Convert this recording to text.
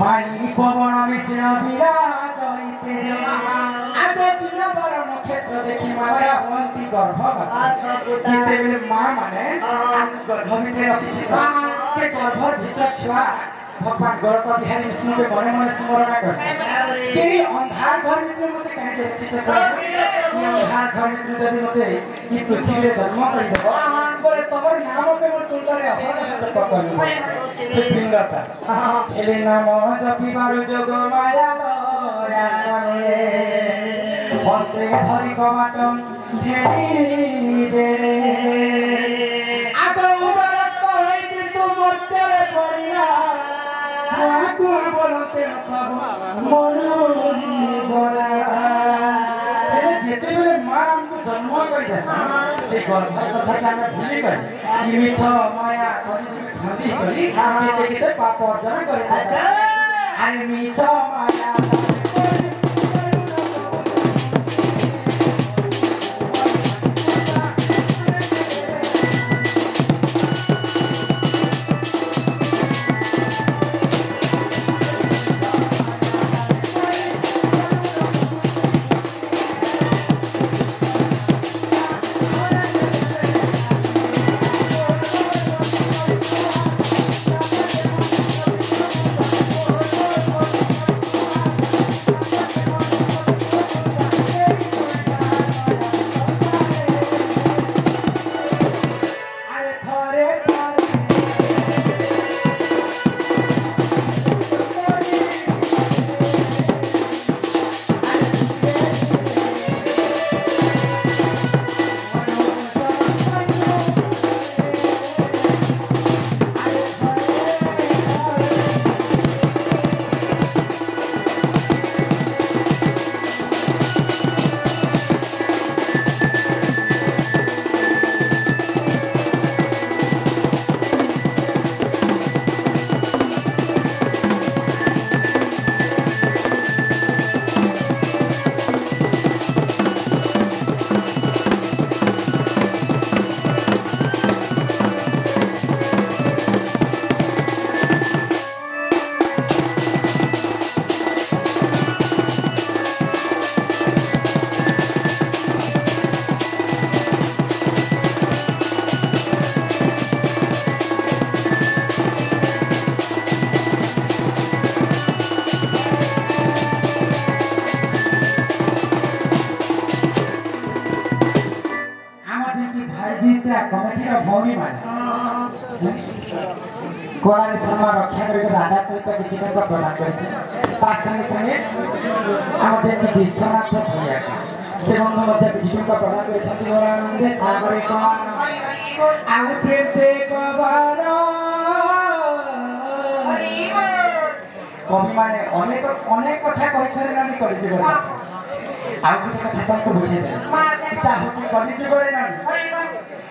পানি পবন মিশ্র বীরা চলিতে আগে দিন পর নক্ষত্র দেখি মাতা হন্তি গর্ভবাসী যেতেবেলে মা মানে আমি গর্ভ ভিতরে রখিছি সে গর্ভর ভিতর ছুয়া ভগবান গৌরব বিহারী বিষ্ণুকে মনে মনে স্মরণা করছে তিনি অন্ধার ঘর ভিতরে মতে কাহিঁ রেখেছে অন্ধার ঘর ভিতরে যদি মতে এই পৃথিবীতে জন্ম করে দেব বলে তোমার নামকে মোর তুলনায় অপরাধ করব সে পিণ্ডটা এলে নাম জপিবার যোগ মায়া লয়া মনে হস্তে ধরিব বাটন ঢেড়ি দেরে আগ উদারত হইতে তো মর্তে পড়িয়া কাকু বলতে সব মরুনি বলা যেতবেলে মা আমাকে জন্ম করেছে সে গর্ভ কথাকে আমি ভুলি গলি নিমিছ মায়া করিছি ভুলি গলি সেতে কেতে পাপ অর্জন করে আছে আর মিছ মায়া କମିଟିର ଭଉଣୀମାନେ କଳାରେ ସୀମା ରକ୍ଷା କରିକି ରାଧା ସହିତ କିଛି ଟଙ୍କା ପ୍ରଦାନ କରିଛି ତା ସାଙ୍ଗେ ସାଙ୍ଗେ ଆମର ଯେମିତି ବିଶ୍ୱନାଥ ଭୂୟା ସେ ବନ୍ଧୁ ମଧ୍ୟ କିଛି ଟଙ୍କା ପ୍ରଦାନ କରିଛନ୍ତି ଗୌରାନନ୍ଦେ ସାଗରେ କଣ ଆଉ ପ୍ରେମ ସେ କବର କବିମାନେ ଅନେକ ଅନେକ କଥା କହିଛନ୍ତି ନାନୀ କରିଯିବ ଆଉ ଗୋଟେ କଥା ତାଙ୍କୁ ବୁଝେଇଦେଲେ ତା ହେଉଛି କରିଯିବରେ ନାନୀ